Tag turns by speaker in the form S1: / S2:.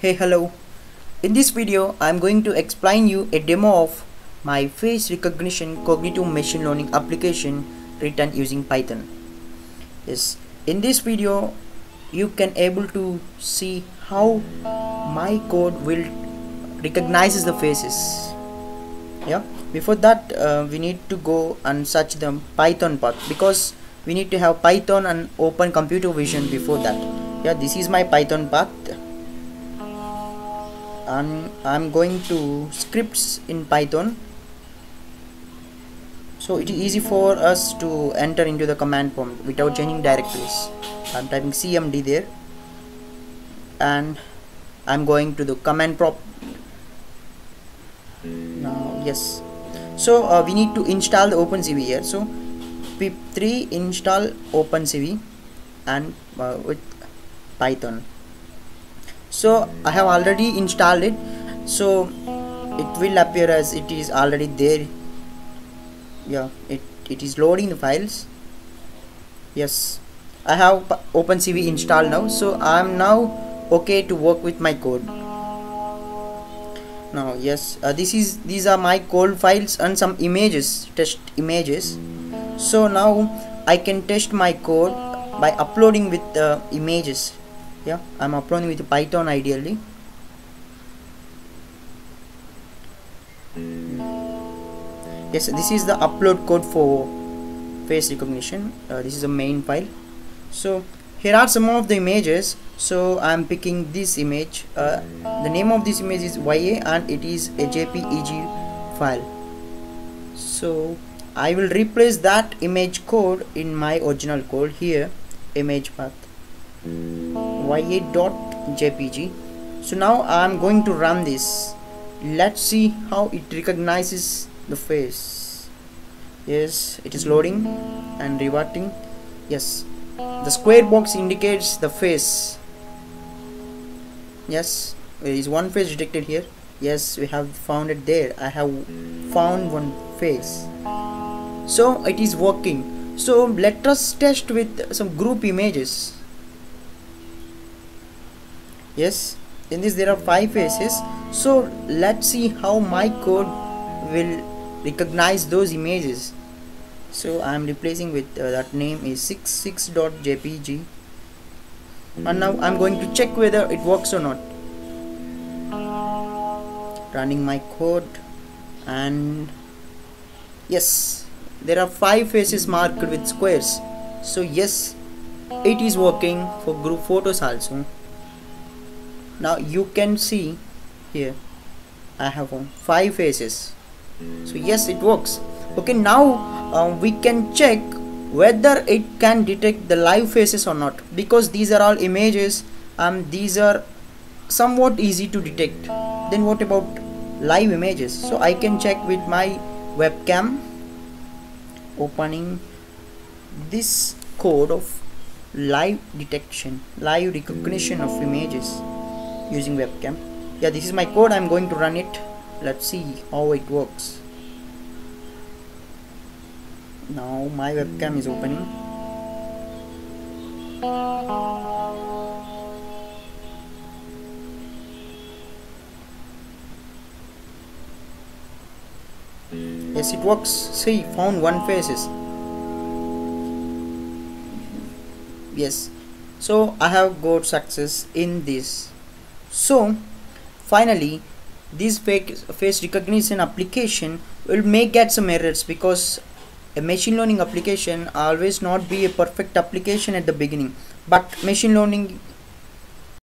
S1: Hey hello. In this video I'm going to explain you a demo of my face recognition cognitive machine learning application written using Python. Yes in this video you can able to see how my code will recognizes the faces. Yeah before that uh, we need to go and search the Python path because we need to have Python and open computer vision before that. Yeah this is my Python path and I'm going to scripts in Python. So it is easy for us to enter into the command prompt without changing directories. I'm typing cmd there. And I'm going to the command prompt. Now yes. So uh, we need to install the OpenCV here. So pip3 install OpenCV and uh, with Python so I have already installed it. So it will appear as it is already there. Yeah it, it is loading the files. Yes. I have OpenCV installed now. So I am now okay to work with my code. Now yes uh, this is these are my code files and some images test images. So now I can test my code by uploading with the images yeah I'm uploading with Python IDLE. Yes this is the upload code for face recognition. Uh, this is the main file. So here are some of the images. So I'm picking this image. Uh, the name of this image is YA and it is a JPEG file. So I will replace that image code in my original code here image path ya.jpg so now I'm going to run this. Let's see how it recognizes the face. Yes it is loading and reverting. Yes the square box indicates the face. Yes there is one face detected here. Yes we have found it there. I have found one face. So it is working. So let us test with some group images yes in this there are five faces. So let's see how my code will recognize those images. So I am replacing with uh, that name is 66.jpg and now I'm going to check whether it works or not. Running my code and yes there are five faces marked with squares. So yes it is working for group photos also now you can see here I have five faces so yes it works. Okay now uh, we can check whether it can detect the live faces or not. Because these are all images and um, these are somewhat easy to detect. Then what about live images? So I can check with my webcam opening this code of live detection live recognition of images using webcam. Yeah this is my code. I'm going to run it. Let's see how it works. Now my webcam is opening. Yes it works. See found one faces. Yes. So I have got success in this so finally this face recognition application will may get some errors because a machine learning application always not be a perfect application at the beginning. But machine learning